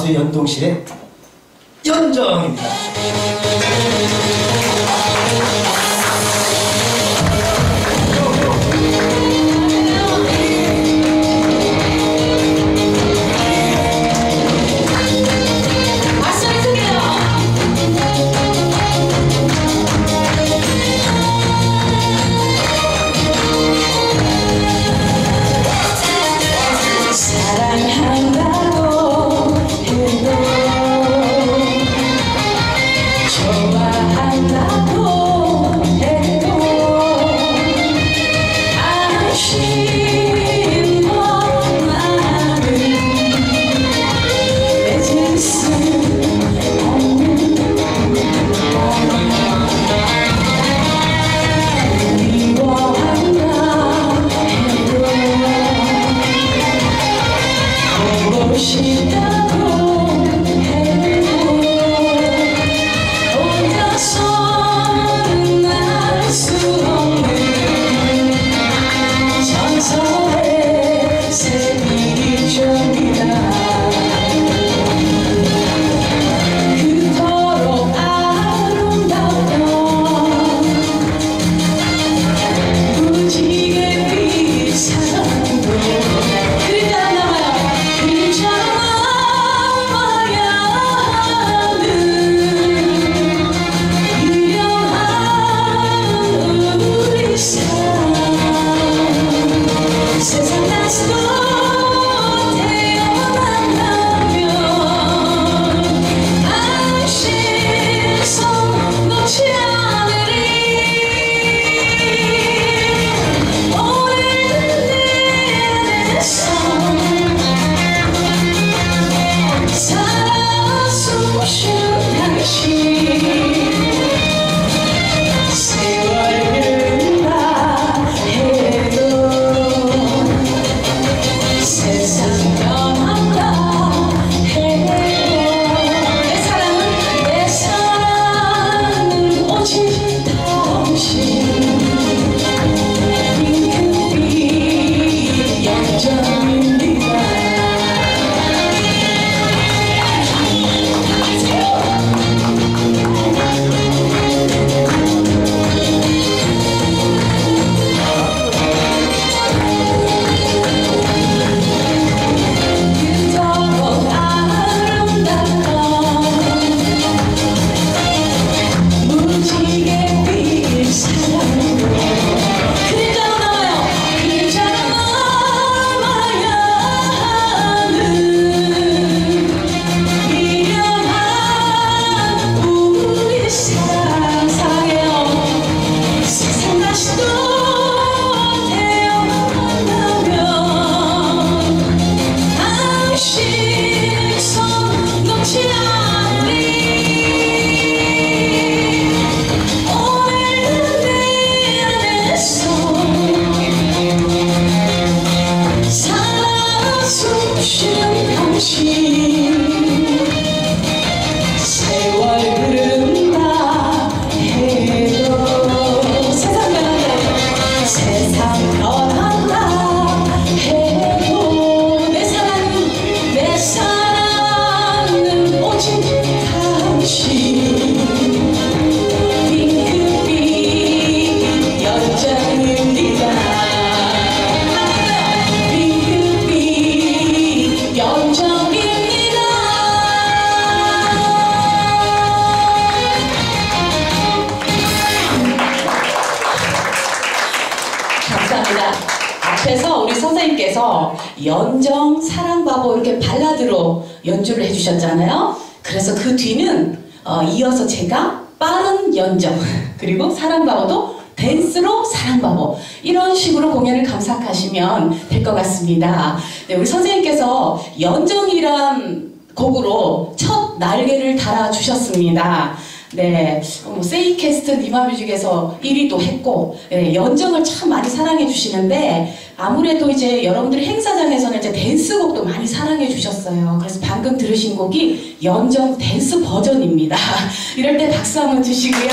가수 연동실의 연정입니다. 좋아 선생님께서 연정, 사랑바보 이렇게 발라드로 연주를 해주셨잖아요. 그래서 그 뒤는 어, 이어서 제가 빠른 연정 그리고 사랑바보도 댄스로 사랑바보 이런 식으로 공연을 감상하시면 될 것 같습니다. 네, 우리 선생님께서 연정이란 곡으로 첫 날개를 달아주셨습니다. 네, 어, 뭐 세이캐스트 니마뮤직에서 1위도 했고 네, 연정을 참 많이 사랑해 주시는데 아무래도 이제 여러분들이 행사장에서는 이제 댄스곡도 많이 사랑해 주셨어요. 그래서 방금 들으신 곡이 연정 댄스 버전입니다. 이럴 때 박수 한번 주시고요.